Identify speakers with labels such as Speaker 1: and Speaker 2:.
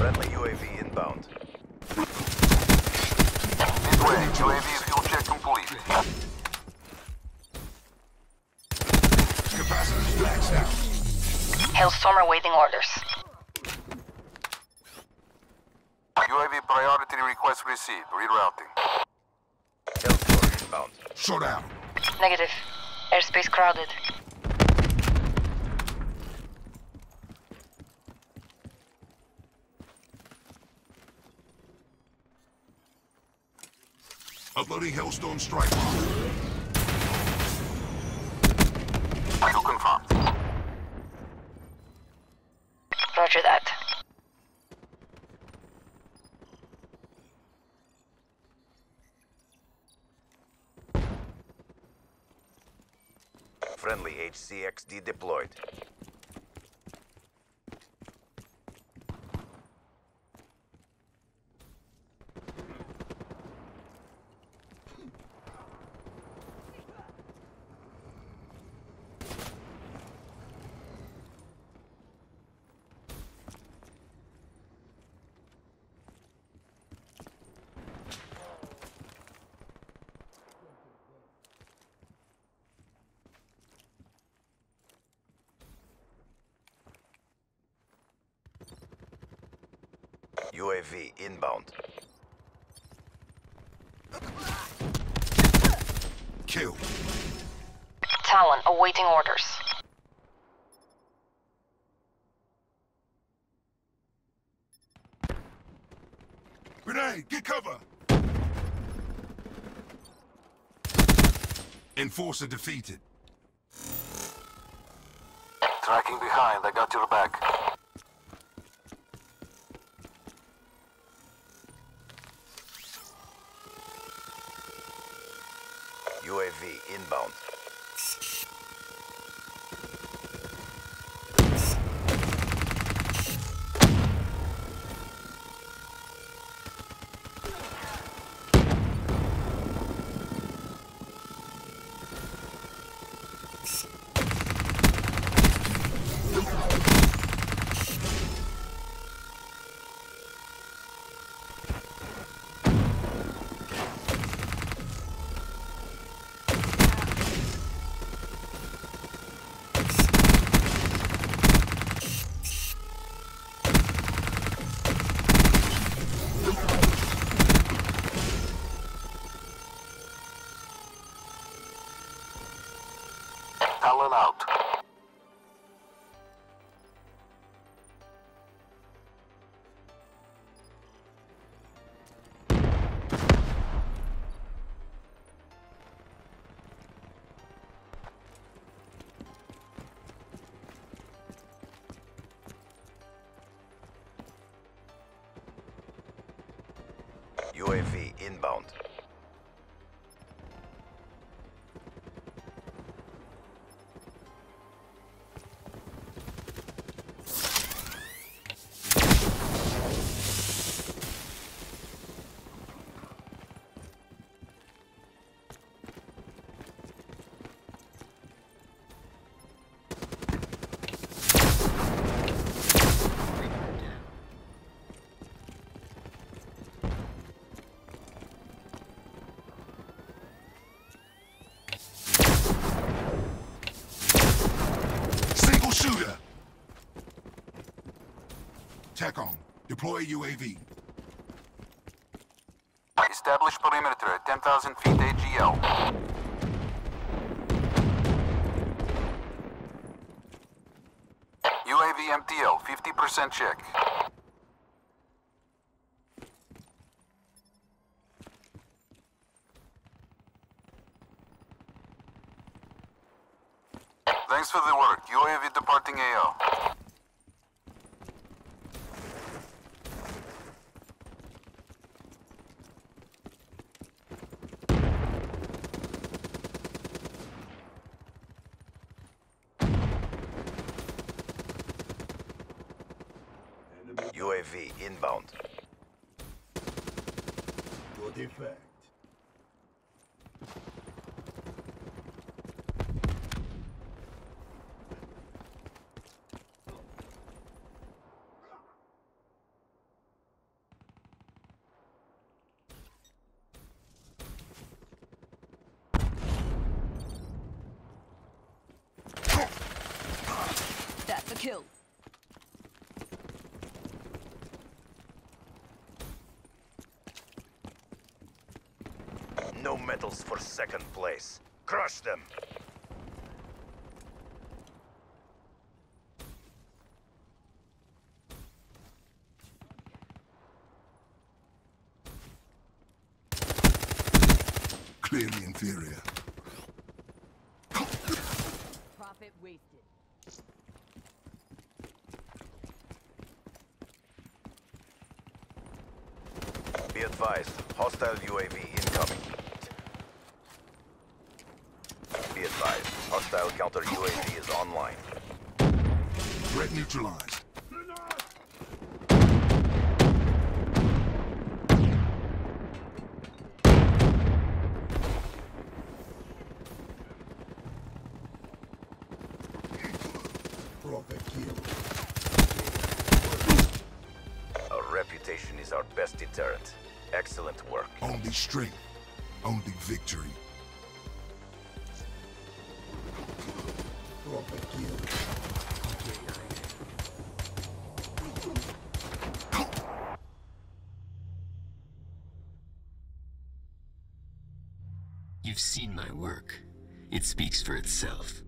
Speaker 1: Friendly UAV inbound.
Speaker 2: Midway, UAV fuel check complete.
Speaker 3: Capacitor's maxed out.
Speaker 4: Hellstorm awaiting orders.
Speaker 2: UAV priority request received. Rerouting.
Speaker 1: Hellstorm inbound.
Speaker 3: Showdown.
Speaker 4: Negative. Airspace crowded.
Speaker 3: Uploading Hellstorm strike bomb.
Speaker 2: Confirmed.
Speaker 4: Roger that.
Speaker 1: Friendly HCXD deployed. UAV inbound.
Speaker 3: Kill.
Speaker 4: Talon awaiting orders.
Speaker 3: Grenade, get cover. Enforcer defeated.
Speaker 2: Tracking behind. I got your back.
Speaker 1: UAV inbound.
Speaker 2: Talon out.
Speaker 1: UAV inbound.
Speaker 3: TACOM, deploy UAV.
Speaker 2: Establish perimeter at 10,000 feet AGL. UAV MTL, 50% check. Thanks for the work. UAV departing AO.
Speaker 1: UAV inbound.
Speaker 5: Good effect. That's a kill.
Speaker 1: No medals for second place. Crush them.
Speaker 3: Clearly inferior.
Speaker 5: Profit wasted.
Speaker 1: Be advised, hostile UAV incoming. Be advised, hostile counter UAV is online.
Speaker 3: Threat neutralized. Kill.
Speaker 1: Our reputation is our best deterrent. Excellent work.
Speaker 3: Only strength. Only victory.
Speaker 6: You've seen my work. It speaks for itself.